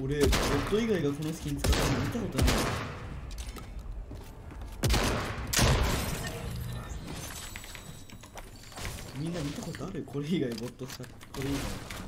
俺ボット以外がこのスキン使ったの見たことないみんな見たことある？これ以外ボット使って。これ以外。